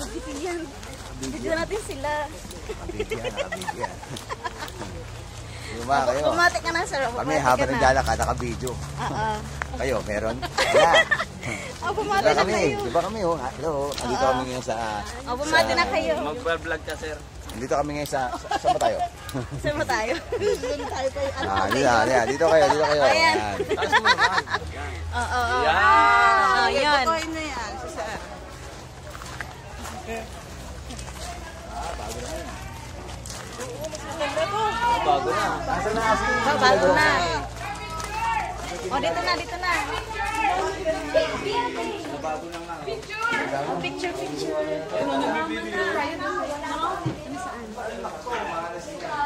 Magpipilihan. Video natin sila. Nakabigyan, nakabigyan. Yung ba kayo? Bumati ka na, sir. Kami habang ka na. naglalakad, naka-video. Oo. Kayo, meron? Wala. Oh, bumati Diba na kami? kayo. Diba kami? Oh, hello. Nandito kami ngayon sa... Oh, bumati na kayo. Mag-vlog ka, sir. Nandito kami ngayon sa... sa saan ba tayo? Saan ba tayo? Doon tayo kayo. Ano Ah, dito, dito, dito kayo, dito kayo. Ayan. Ayan. Taas mo naman. Oo, oo, oo. Yan! Oh, yun. na yan. Bago na. Oh, bago na. Oh, dito na, dito na. Oh, picture, picture.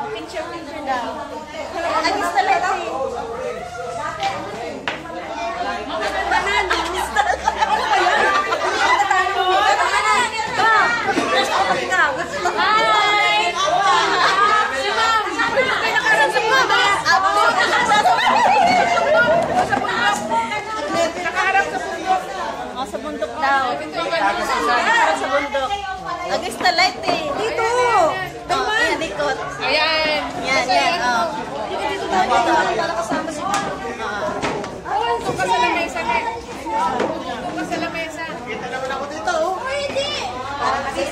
Oh, picture, picture daw. Agis talaga eh. Hi! Si Ma'am! Pinakasan sa mga Apo! Oh, sa bundok daw. Nakaharap sa bundok. Na light eh. Dito! Oh, ayan, ikot. Ayan. Yan, yan. Oh. Dito, dito daw, dito. Nakasama si Ma'am. Oh. Ito ka sa lamesa, ne. Ito ka sa lamesa. Dito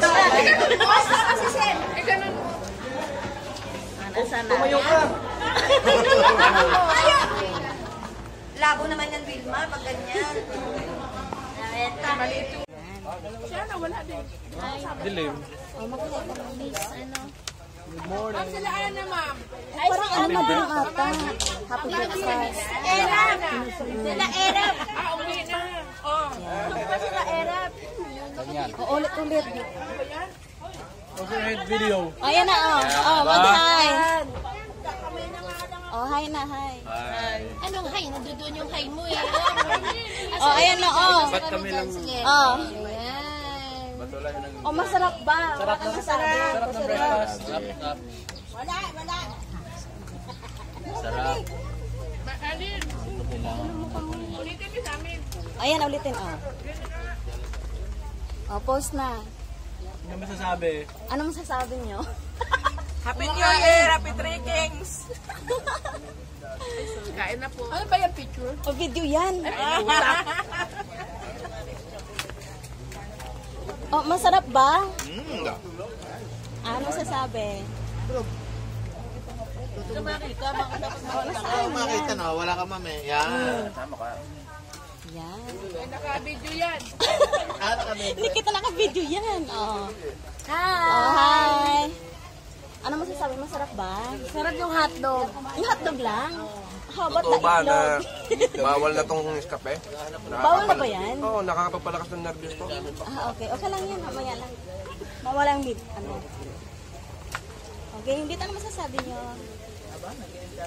na. Basta kasi, Sen. Eh, ganun. Nasaan na? Labo naman yan, Vilma, pag ganyan. Siya na, wala din. Dilim. Oh, makuha ko ng miss, ano. Ma'am, sila na, ma'am. Parang ano na lang ata. Happy breakfast. Erap. Sila Erap. Ah, uli na. Oh. Sila Erap. O, ulit-ulit. Overhead video. O, yan na, oh. Oh, mag-hi. Oh, hi na, hi. Anong hay? Nandoon yung hay mo eh. Oh, ayan na, oh. Ba't kami lang... Oh. Ng... Oh, masarap ba? Sarap na masarap. Sarap ng breakfast. Sarap, sarap. Wala, wala. Sarap. Alin? Ulitin niyo sa amin. Ayan, ulitin, oh. Oh, post na. Ano masasabi? Ano masasabi nyo? Happy New Year! Happy Three Kings! Kain na po. Ano ba yung picture? O, video yan. Oh, masarap ba? Ano masasabi? Makita na, wala ka mami. Yan. Yan. Naka-video yan. Ah, kami. Hindi kita naka-video yan. Oh. Hi! Oh, hi! Ano masasabi? Masarap ba? Sarap yung hotdog. Yung hotdog lang? The Totoo ba na itlog? bawal na tong iskape? Bawal na ba yan? Oo, nakakapagpalakas ng nervyos to. Ah, okay. Okay lang yan. Mamaya lang. Mawala ang meat. Ano? Okay, hindi ano masasabi nyo?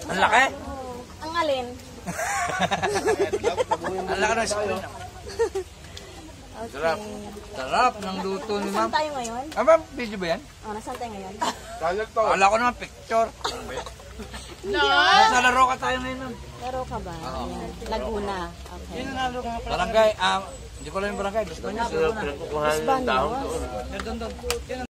Ang laki! Oh, ang alin? Ang laki ng spoon. Okay. Sarap. Sarap ng luto ni Nasaan tayo ngayon? Ah, ma'am, video ba yan? Oh, nasaan tayo ngayon? Kala ko naman picture. No! Nasa laro ka tayo ngayon. ma'am. Laro ka ba? Ayan. Laguna. Okay. Barangay, ah, hindi ko lang yung barangay. Gusto niya. Pinagkukuhan ng Banda. tao.